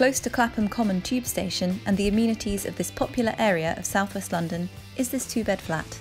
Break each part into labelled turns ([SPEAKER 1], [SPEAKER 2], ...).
[SPEAKER 1] Close to Clapham Common tube station and the amenities of this popular area of southwest London is this two bed flat.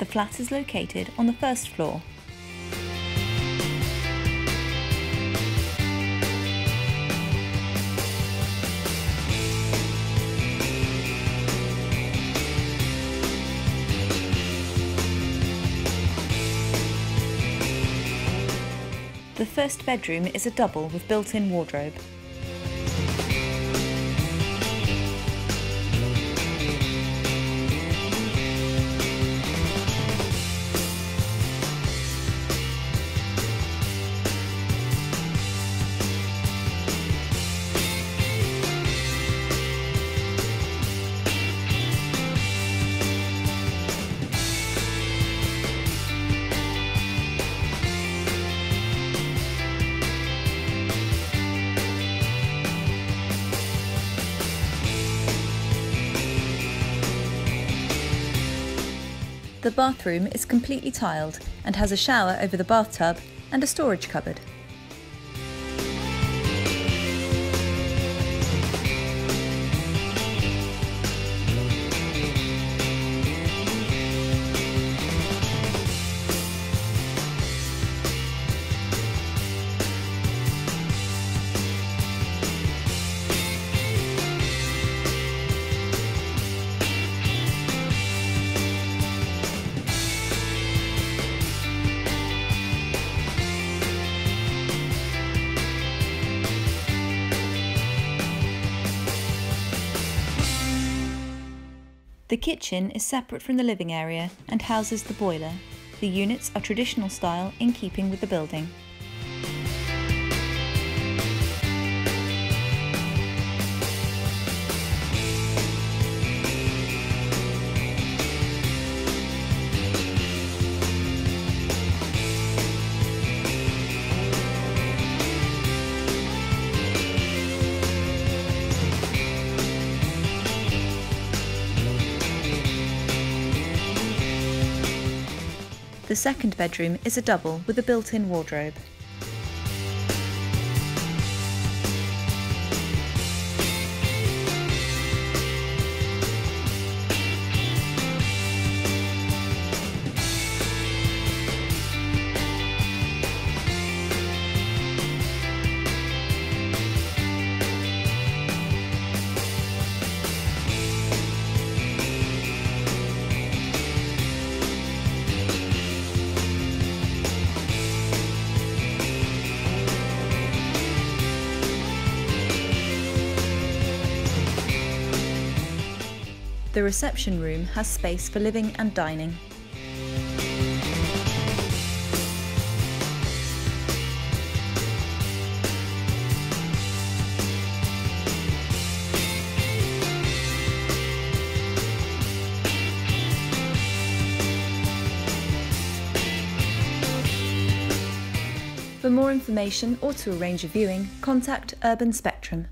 [SPEAKER 1] The flat is located on the first floor. The first bedroom is a double with built-in wardrobe. The bathroom is completely tiled and has a shower over the bathtub and a storage cupboard. The kitchen is separate from the living area and houses the boiler. The units are traditional style in keeping with the building. The second bedroom is a double with a built-in wardrobe. The reception room has space for living and dining. For more information or to arrange a viewing, contact Urban Spectrum.